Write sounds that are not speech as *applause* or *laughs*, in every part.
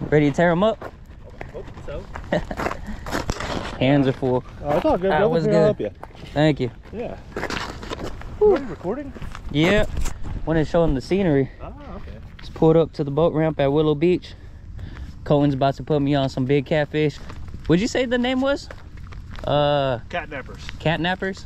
Ready to tear them up? Hope so. Hands are full. Oh, it's all good. That was Here, I'll good. help you. Thank you. Yeah. You already recording? Yeah. Want to show them the scenery. Oh, okay. Just pulled up to the boat ramp at Willow Beach. Colten's about to put me on some big catfish. Would you say the name was? Uh, Catnappers. Catnappers?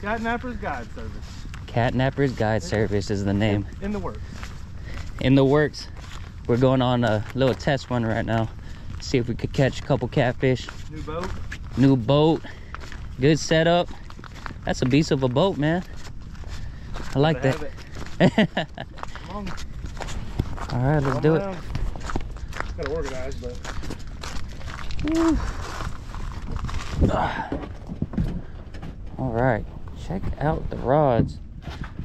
Catnappers Guide Service. Catnappers Guide Service is the name. In the works. In the works. We're going on a little test run right now. See if we could catch a couple catfish. New boat. New boat. Good setup. That's a beast of a boat, man. I like that. *laughs* Come on. All right, let's Come do it. Gotta organize, but *sighs* All right, check out the rods.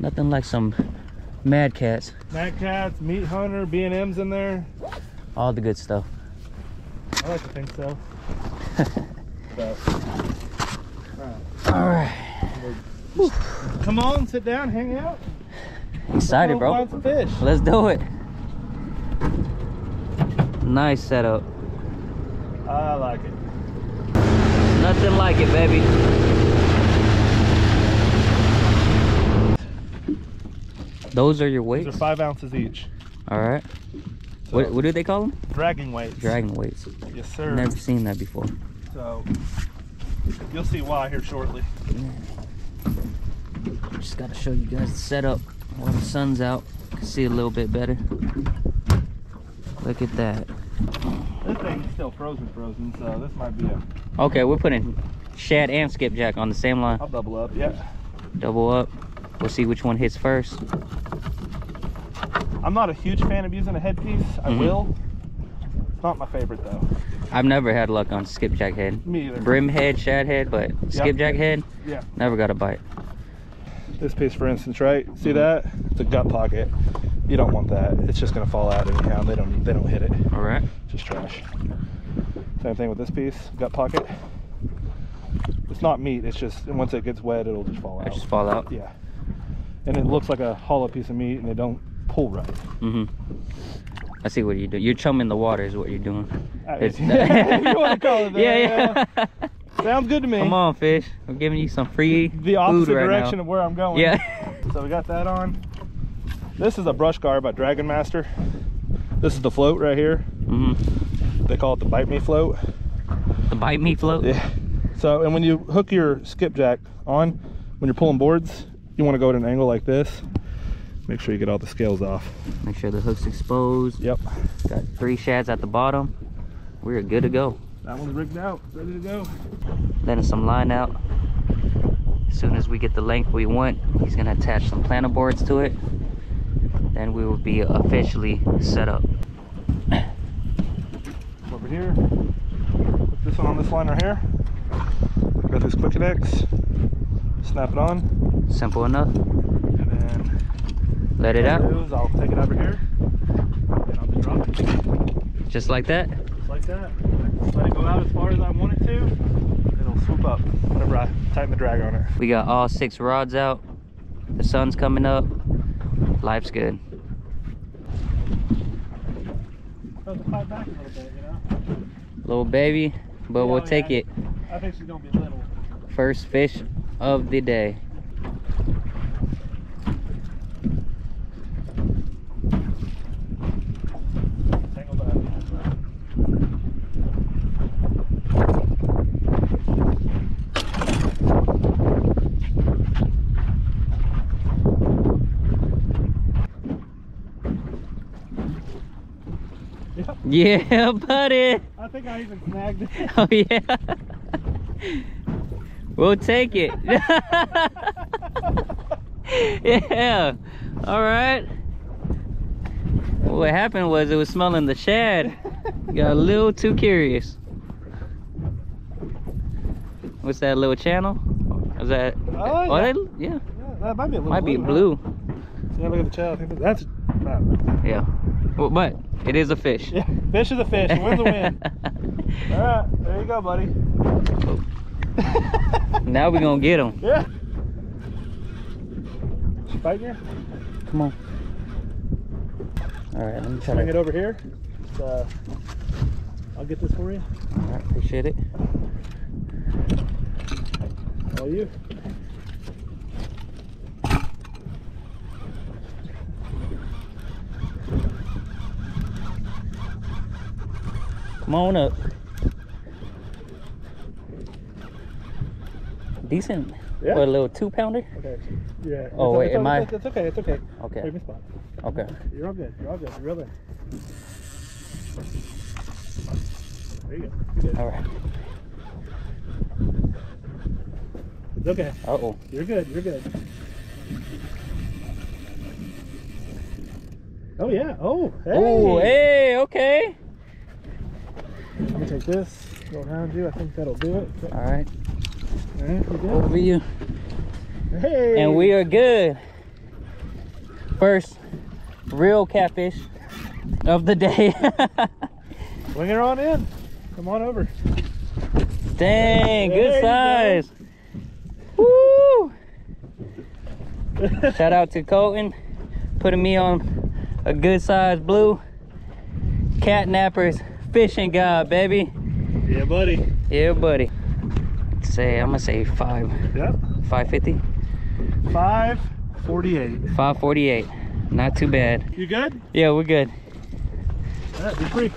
Nothing like some Mad Cats. Mad Cats, Meat Hunter, B and M's in there. All the good stuff. I like to think so. so. *laughs* All right, Come on, sit down, hang out. excited, bro. Find some fish. Let's do it. Nice setup. I like it. Nothing like it, baby. Those are your These weights? are five ounces each. All right. So, What, what do they call them? dragging weights. Dragon weights. Yes, sir. Never seen that before. So you'll see why here shortly. Just gotta show you guys the setup while the sun's out. You Can see a little bit better. Look at that. This thing's still frozen, frozen. So this might be a. Okay, we're putting shad and skipjack on the same line. I'll double up. Yeah. Double up. We'll see which one hits first. I'm not a huge fan of using a headpiece. I Mhm. will. It's not my favorite though. I've never had luck on skipjack head. Me either. Brim head, shad head, but skipjack head, Yeah. never got a bite. This piece, for instance, right? See that? It's a gut pocket. You don't want that. It's just gonna fall out anyhow. They don't. They don't hit it. All right. Just trash. Same thing with this piece, gut pocket. It's not meat. It's just once it gets wet, it'll just fall I out. just fall out. Yeah. And it looks like a hollow piece of meat, and they don't pull right. Mm-hmm. I see what you do. You're chumming the water is what you're doing. It's- *laughs* you want to call it that. *laughs* yeah, yeah. Sounds good to me. Come on, fish. I'm giving you some free The opposite right direction now. of where I'm going. Yeah. *laughs* So we got that on. This is a brush guard by Dragon Master. This is the float right here. mm-hmm. They call it the bite me float. The bite me float. Yeah. So, and when you hook your skipjack on, when you're pulling boards, you want to go at an angle like this. Make sure you get all the scales off. Make sure the hook's exposed. Yep. Got three shads at the bottom. We're good to go. That one's rigged out, ready to go. Letting some line out. As soon as we get the length we want, he's gonna attach some planer boards to it. Then we will be officially set up. Over here. Put this one on this line right here. Got this quick connects. Snap it on. Simple enough. Let it out. is I'll take it over here. And I'll just drop it. Just like that. Just like that. Let it go out as far as I want it to. It'll swoop up whenever I tighten the drag on it. We got all six rods out. The sun's coming up. Life's good. So to fight back a little bit, you know? Little baby, but Yeah, we'll oh, take yeah. it. I think she's gonna be little. First fish of the day. Tangle back. Yep, Yeah, *laughs* buddy. I think I even snagged it. Oh yeah. We'll take it. *laughs* yeah. All right. What happened was it was smelling the shad. Got a little too curious. What's that little channel? Is that? Oh, oh, yeah. yeah. Yeah, that might be a little Might be huh? blue. Yeah, look at the think that's. Yeah. Well, but it is a fish. Yeah, fish is a fish. Win's a win. *laughs* All right, there you go, buddy. now we're gonna get him. *laughs* Yeah. She fighting you? Come on. All right, let me try Swing to it over here. Uh, I'll get this for you. All right, appreciate it. All you. Come on up. Decent. Yeah. What, a little two pounder? Okay. Yeah. Oh, it's, wait, it's, am I- It's, it's okay. It's okay. Okay. Spot. Okay. You're all good. You're all good. You're all good. There you go. You're good. All right. It's okay. Uh oh. You're good. You're good. Oh yeah. Oh. Hey. Oh, hey, okay. Let me take this. Go around you. I think that'll do it. All right. All right. You good? Over you. Hey. And we are good. First real catfish of the day. *laughs* Bring her on in. Come on over. Dang, There good go. size. Woo! Shout out to Colten putting me on a good size blue. Cat nappers, fishing god, baby. yeah, buddy. Yeah, buddy. Say, I'm gonna say five, Yep. 550, Five forty-eight. 548. Not too bad. You good? Yeah, we're good. Yeah, you're free.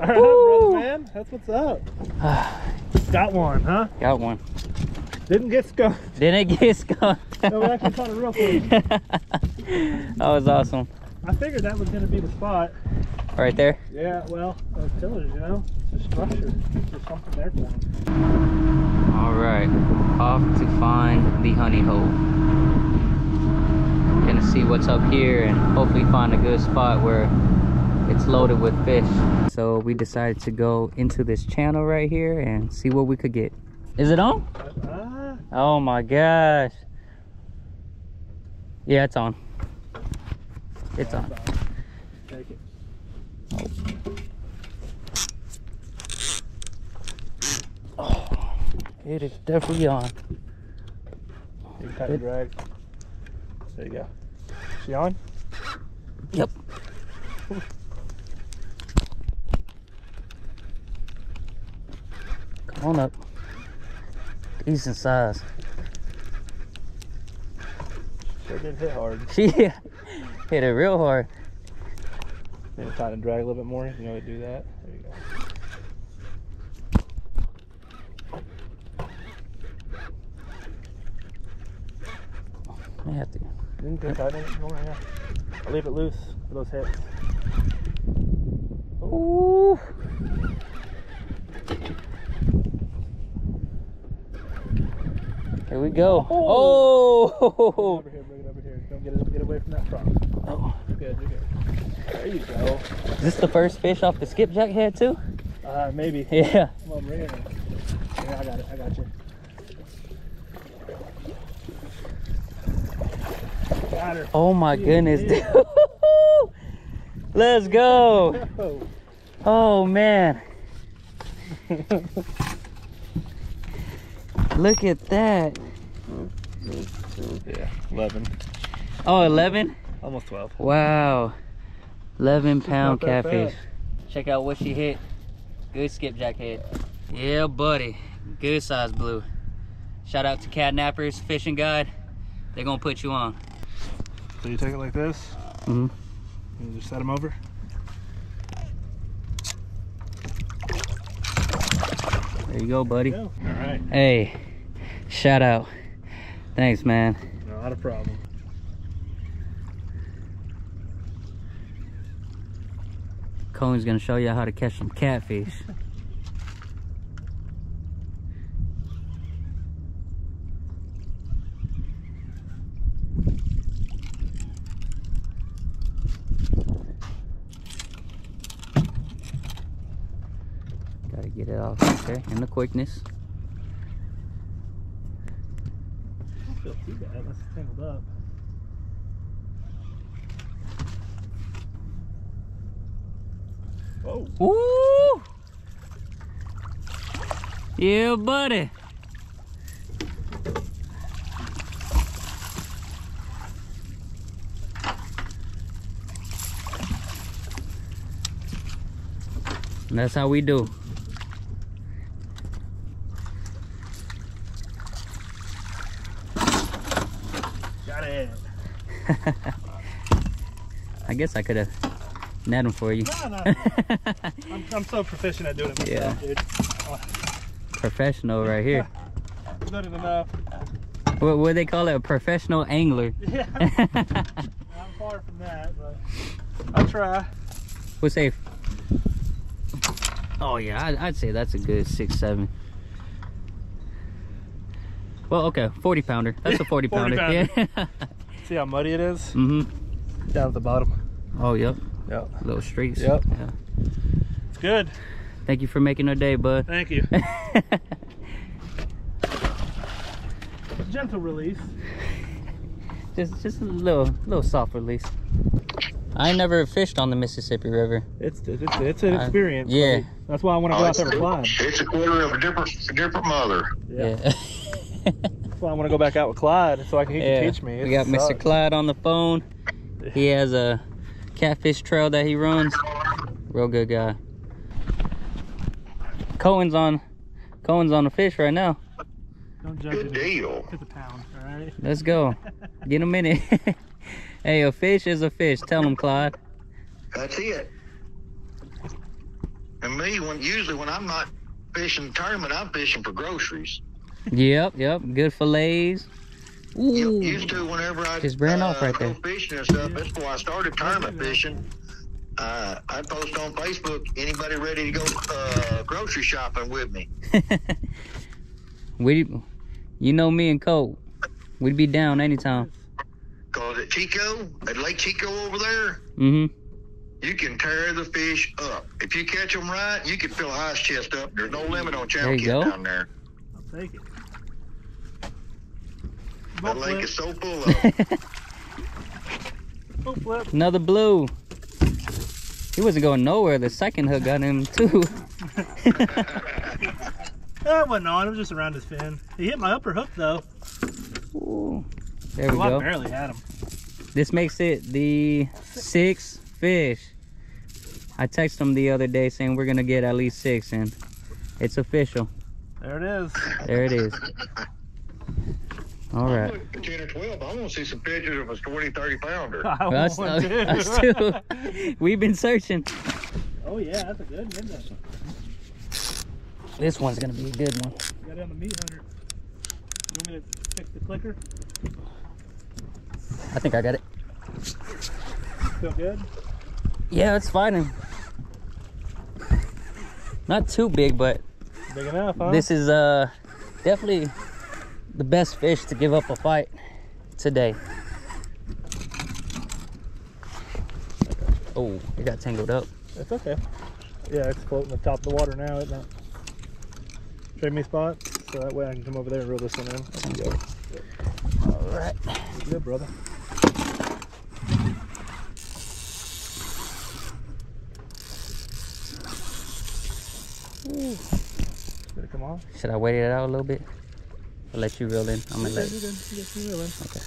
All right, Woo. brother man. That's what's up. Got one, huh? Got one. Didn't get skunked. Didn't get skunked. *laughs* No, we actually caught a real fish. *laughs* that was awesome. I figured that was gonna be the spot. Right there. Yeah, well, was telling you, know, it's a structure. There's something there for him. All right, off to find the honey hole. Gonna see what's up here and hopefully find a good spot where it's loaded with fish. So we decided to go into this channel right here and see what we could get. Is it on? Ah, Oh my gosh. Yeah, it's on. It's on. Take it. It is definitely on. You cut and drag. There you go. She on? Yep. Come on up. Decent size. Sure did hit hard. *laughs* She hit it real hard. To tighten and drag a little bit more. You know how to do that. There you go. I have to. Didn't get tighten it more, yeah. I'll leave it loose for those hits. Ooh. Here we go. Oh. oh. Over here, bring it over here. Don't get it, get away from that frog. oh. You're good, you're good. There you go. Is this the first fish off the skipjack head too? Uh, maybe. *laughs* Yeah. Come on, bring it in. Yeah, I got it. I got you. Got her. Oh my Yeah, goodness, yeah. *laughs* dude. Let's go. Oh. Oh man. *laughs* Look at that. Yeah, 11. Oh, 11? Almost 12. Wow. 11 pound not catfish. bad. Check out what she hit. Good skipjack head. Yeah, buddy. Good size blue. Shout out to Catnappers Fishing Guide. They're gonna put you on. So you take it like this, Mm hmm and you just set them over. There you go, buddy. All right. Hey, shout out. Thanks, man. Not a problem. Colten's gonna show you how to catch some catfish. Gotta get it off okay, and the quickness. I don't feel too bad it's tangled up. Whoa. Woo! Yeah, buddy. And that's how we do. Got it. *laughs* I guess I could have net them for you. No, no. I'm, *laughs* I'm so proficient at doing it myself, dude. Professional right here. *laughs* Good enough. What what they call it? A professional angler. *laughs* Yeah, I'm far from that, but I'll try. We'll say. Oh yeah, I'd, I'd say that's a good six seven. Well, okay, forty pounder. That's a forty 40 pounder. Yeah. See how muddy it is? Mm-hmm. Down at the bottom. Oh yep. Yep. Little streaks. Yep. Yeah. It's good. Thank you for making our day, bud. Thank you. *laughs* Gentle release. just just a little little soft release. I ain't never fished on the Mississippi River. It's it's, it's an Uh, experience. yeah. buddy. That's why I want to go Oh, out there it's, with Clyde. it's a quarter of a different a different mother. Yeah. Yeah. That's why I want to go back out with Clyde so I can he Yeah. can teach me. We It got Mr. Clyde on the phone. He *laughs* has a catfish trail that he runs. Real good guy. Colten's on Colten's on the fish right now. Don't judge Good deal. to the pound, all right? Let's go. *laughs* Get him in it. *laughs* hey, a fish is a fish. Tell him, Clyde. That's it. And me, when usually when I'm not fishing tournament, I'm fishing for groceries. Yep, yep. Good fillets. You Ooh. Used to whenever I Just ran off right go there. fishing and stuff. That's before I started tournament fishing. Uh, I post on Facebook. Anybody ready to go uh, grocery shopping with me? *laughs* We, you know me and Cole. We'd be down anytime. Cause at Chicot, at Lake Chicot over there, Mm-hmm. you can tear the fish up. If you catch them right, you can fill a ice chest up. There's no limit on There channel you down there. I'll take it. That Boat lake flip. is so full of. *laughs* Boat flip. Another blue. He wasn't going nowhere. The second hook got him too. *laughs* That wasn't on. It was just around his fin. He hit my upper hook though. Ooh. There we Well, I barely had him. This makes it the sixth fish. I texted him the other day saying we're gonna get at least six, and it's official. There it is. There it is. *laughs* All right. 10 or 12. I want to see some pictures of a 20, 30 pounder. *laughs* I Well, us, want to. us too. We've been searching. Oh yeah, that's a good one. Isn't it? This one's gonna be a good one. Got it on the meat hunter. You want me to fix the clicker? I think I got it. Feel good? Yeah, it's fighting. Not too big, but Big enough, huh? this is uh definitely the best fish to give up a fight today. Oh, it got tangled up. It's okay. Yeah, it's floating on top of the water now, isn't it? Trade me spot, so that way I can come over there and reel this one in. There go. All right. Good, brother. Did it come off? Should I wait it out a little bit? I'll let you reel in. I'm gonna let You good, you. Okay.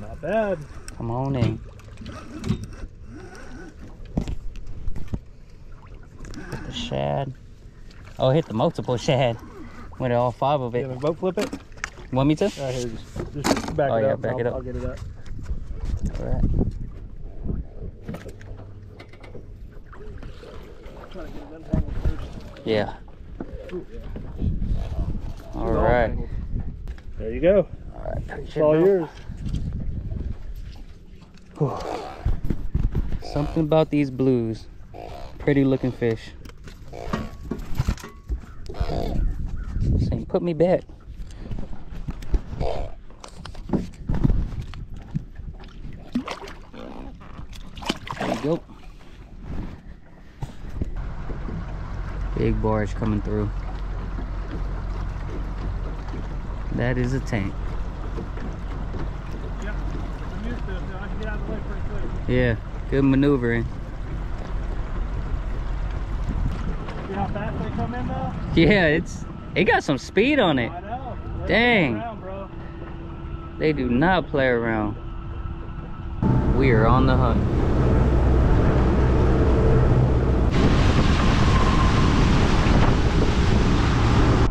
Not bad. Come on in. Hit the shad. Oh, hit the multiple shad. Went all five of You it. gonna boat flip it? Want me to? Right here, just, just back Oh, it yeah, up. back I'll, it up. I'll get it up. All right. Try to get it untangled first. Yeah. Ooh. All right. There you go. All right. It's all yours. Something about these blues. Pretty looking fish. Saying, put me back. There you go. Big barge coming through. That is a tank. Yeah. Good maneuvering. Yeah, it's It got some speed on it. Dang. around. They do not play around. We are on the hunt.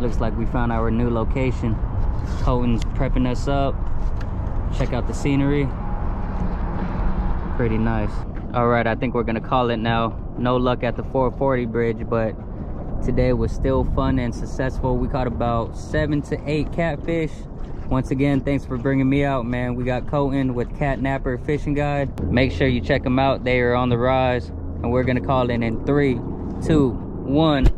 Looks like we found our new location. Colten's prepping us up. Check out the scenery. Pretty nice. All right, I think we're gonna call it now. No luck at the 440 bridge, but today was still fun and successful. We caught about seven to eight catfish. Once again, thanks for bringing me out, man. We got Colton with Cat Napper Fishing Guide. Make sure you check them out. They are on the rise. And we're gonna call it in three, two, one.